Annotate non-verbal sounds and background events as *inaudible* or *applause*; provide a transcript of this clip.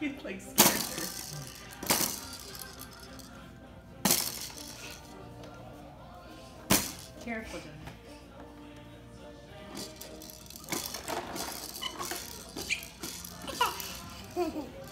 it like scared her. Careful, Jonah. *laughs*